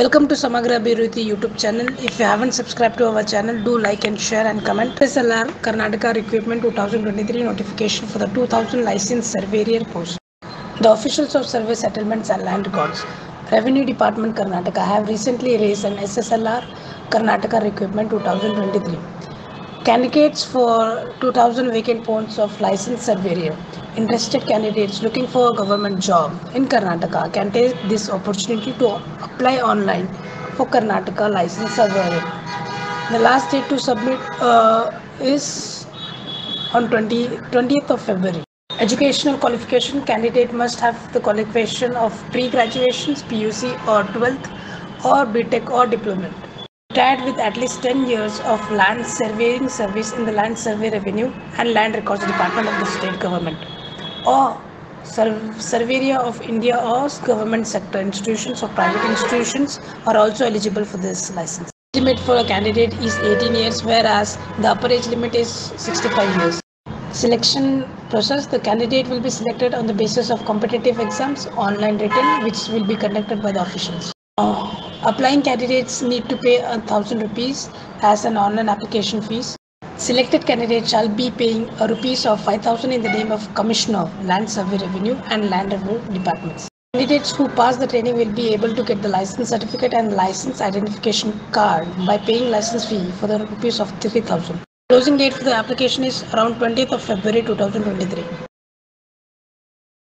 Welcome to Samagra Abhivruddhi YouTube channel. If you haven't subscribed to our channel, do like and share and comment. SLR Karnataka Recruitment 2023 notification for the 2000 licensed surveyor post. The officials of survey settlements and land records, Revenue Department Karnataka have recently raised an SSLR Karnataka Recruitment 2023. Candidates for 2000 vacant posts of licensed surveyor. Interested candidates looking for a government job in Karnataka can take this opportunity to apply online for Karnataka licensed surveyor. The last date to submit uh, is on 20, 20th of February. Educational qualification candidate must have the qualification of pre-graduations, PUC or 12th or BTech or diploma. Retired with at least 10 years of land surveying service in the Land Survey Revenue and Land Records Department of the state government or Sur- Surveyor of India or government sector institutions or private institutions are also eligible for this license. Limit for a candidate is 18 years whereas the upper age limit is 65 years. Selection process the candidate will be selected on the basis of competitive exams online written which will be conducted by the officials. Uh, applying candidates need to pay a thousand rupees as an online application fees. Selected candidates shall be paying a rupees of 5000 in the name of Commissioner of Land Survey Revenue and Land Revenue Departments. Candidates who pass the training will be able to get the license certificate and license identification card by paying license fee for the rupees of 3000. Closing date for the application is around 20th of February 2023.